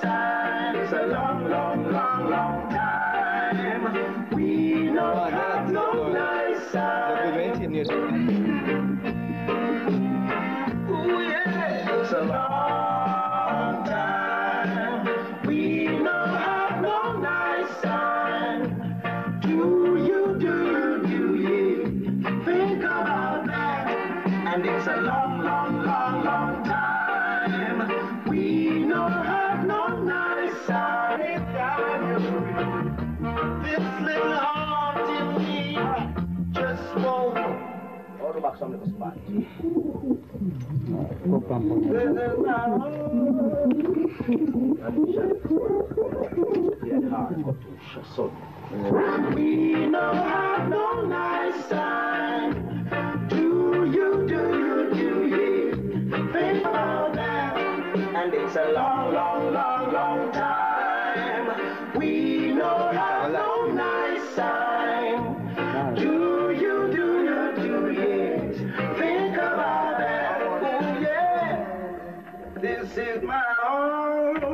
time. It's a long, long, long, long time. We don't have no nice time. Ooh, yeah, it's a long time. We don't have no nice time. Do you, do you, do you think about that? And it's a long, long, long, long time. We don't have Back some my We don't have no nice time. Do you, do you, do you about that? And it's a long, long, long, long time. This is my home.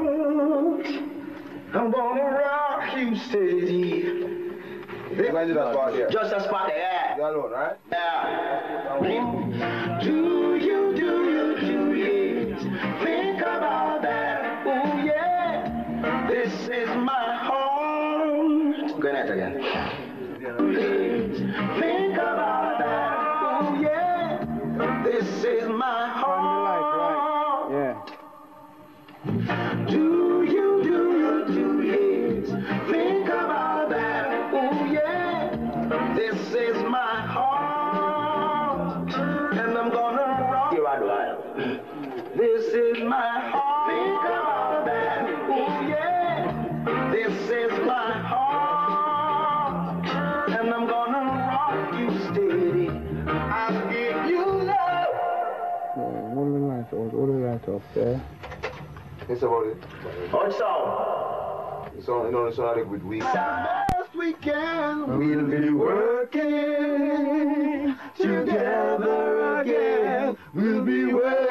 I'm gonna rock you steady. You're going to do that part here. Just a spot there, yeah. You alone, right? Yeah. Do you, do you, do you think about that? Oh yeah, this is my home. Good night again. This is my heart. Think about that. Oh yeah, this is my heart, and I'm gonna rock you steady. I'll give you love. All the lights off, all the lights off there. It's about it. What's up? It's on, you know, it's on like with weeks. best we can. We'll be working together again. We'll be waiting.